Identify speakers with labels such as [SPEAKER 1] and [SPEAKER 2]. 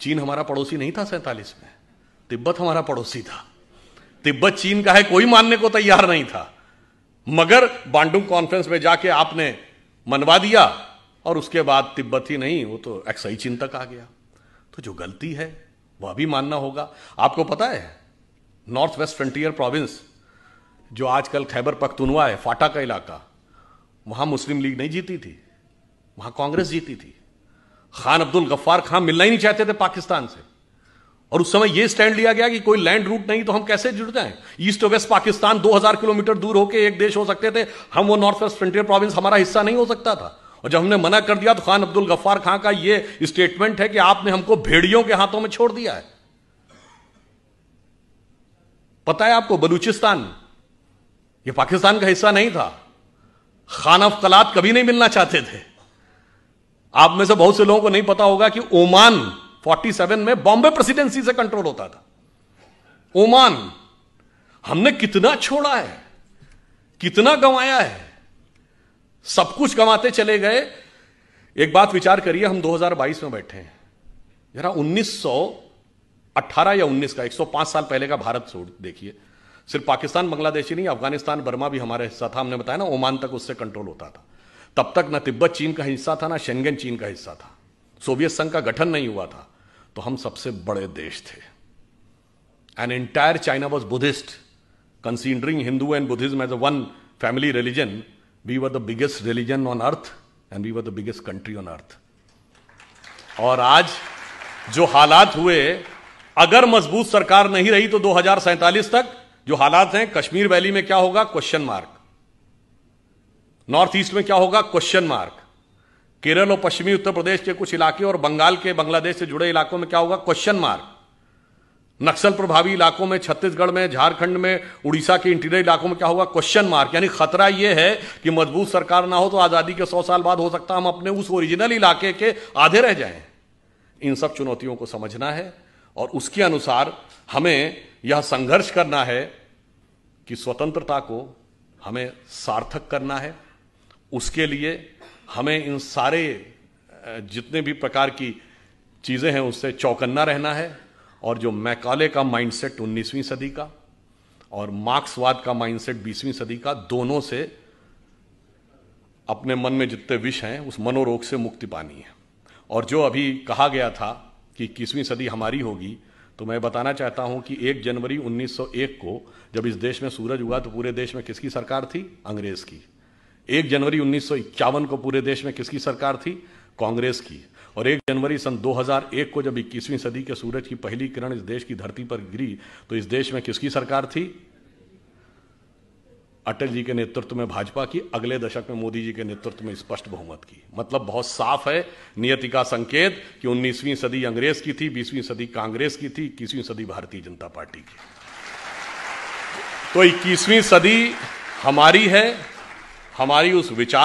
[SPEAKER 1] चीन हमारा पड़ोसी नहीं था सैतालीस में। तिब्बत हमारा पड़ोसी था। तिब्बत चीन का है, कोई मानने को तैयार नहीं था। मगर बांडुंग कॉन्फ्रेंस में जाके आपने मनवा दिया और उसके बाद तिब्बत ही नहीं, वो तो एक्साई चीन तक आ गया। तो जो गलती है, वह भी मानना होगा। आपको पता है नॉर्थ वेस्ट फ्रंटियर प्रोविंस जो आजकल खैबर पख्तूनवा है, फाटा का इलाका, वहाँ मुस्लिम लीग नहीं जीती थी। वहाँ कांग्रेस जीती थी। खान अब्दुल गफ्फार खान मिलना ही नहीं चाहते थे पाकिस्तान से। और उस समय यह स्टैंड लिया गया कि कोई लैंड रूट नहीं तो हम कैसे जुड़ जाएँ? ईस्ट और वेस्ट पाकिस्तान 2000 किलोमीटर दूर होकर एक देश हो सकते थे। हम वो नॉर्थ वेस्ट फ्रंटियर प्रोविंस हमारा हिस्सा नहीं हो सकता था। और जब हमने मना कर दिया तो खान अब्दुल गफ्फार खान का यह स्टेटमेंट है कि आपने हमको भेड़ियों के हाथों में छोड़ दिया है। पता है आपको, बलूचिस्तान, ये पाकिस्तान का हिस्सा नहीं था। खान अफ कलात कभी नहीं मिलना चाहते थे। आप में से बहुत से लोगों को नहीं पता होगा कि ओमान 47 में बॉम्बे प्रेसिडेंसी से कंट्रोल होता था। ओमान, हमने कितना छोड़ा है, कितना गंवाया है। सब कुछ गंवाते चले गए। एक बात विचार करिए, हम 2022 में बैठे हैं। जरा 1918 या 19 का 105 साल पहले का भारत छोड़ देखिए। सिर्फ़ पाकिस्तान, बांग्लादेश ही नहीं, अफ़गानिस्तान, बर्मा भी हमारे हिस्सा था हमने बताया ना, ओमान तक उससे कंट्रोल होता था। तब तक ना तिब्बत चीन का हिस्सा था, ना शेंगन चीन का हिस्सा था। सोवियत संघ का गठन नहीं हुआ था तो हम सबसे बड़े देश थे। An entire China was Buddhist considering Hindu and Buddhism as a one family religion we were the biggest religion on earth and we were the biggest country on earth और आज जो हालात हुए, अगर मज़बूत सरकार नहीं रही तो दो तक जो हालात हैं, कश्मीर वैली में क्या होगा? क्वेश्चन मार्क नॉर्थ ईस्ट में क्या होगा? Question mark. केरल और पश्चिमी उत्तर प्रदेश के कुछ इलाके और बंगाल के बांग्लादेश से जुड़े इलाकों में क्या होगा? Question mark. नक्सल प्रभावी इलाकों में, छत्तीसगढ़ में, झारखंड में, उड़ीसा के इंटीरियर इलाकों में क्या होगा? Question mark. यानी खतरा यह है कि मज़बूत सरकार ना हो तो आज़ादी के सौ साल बाद हो सकता हम अपने उस ओरिजिनल इलाके के आधे रह जाएँ। इन सब चुनौतियों को समझना है और उसके अनुसार हमें यह संघर्ष करना है कि स्वतंत्रता को हमें सार्थक करना है। उसके लिए हमें इन सारे जितने भी प्रकार की चीज़ें हैं, उससे चौकन्ना रहना है। और जो मैकाले का माइंडसेट 19वीं सदी का और मार्क्सवाद का माइंडसेट 20वीं सदी का, दोनों से अपने मन में जितने विष हैं, उस मनोरोग से मुक्ति पानी है। और जो अभी कहा गया था कि इक्कीसवीं सदी हमारी होगी तो मैं बताना चाहता हूँ कि 1 जनवरी 1901 को जब इस देश में सूरज हुआ तो पूरे देश में किसकी सरकार थी? अंग्रेज़ की। 1 जनवरी उन्नीस सौ इक्यावन को पूरे देश में किसकी सरकार थी? कांग्रेस की। और एक जनवरी सन 2001 को जब 21वीं सदी के सूरज की पहली किरण इस देश की धरती पर गिरी तो इस देश में किसकी सरकार थी? अटल जी के नेतृत्व में भाजपा की, अगले दशक में मोदी जी के नेतृत्व में स्पष्ट बहुमत की। मतलब बहुत साफ़ है, नियति का संकेत कि 19वीं सदी अंग्रेज़ की थी 20वीं सदी कांग्रेस की थी 21वीं सदी भारतीय जनता पार्टी की। तो 21वीं सदी हमारी है हमारी उस विचार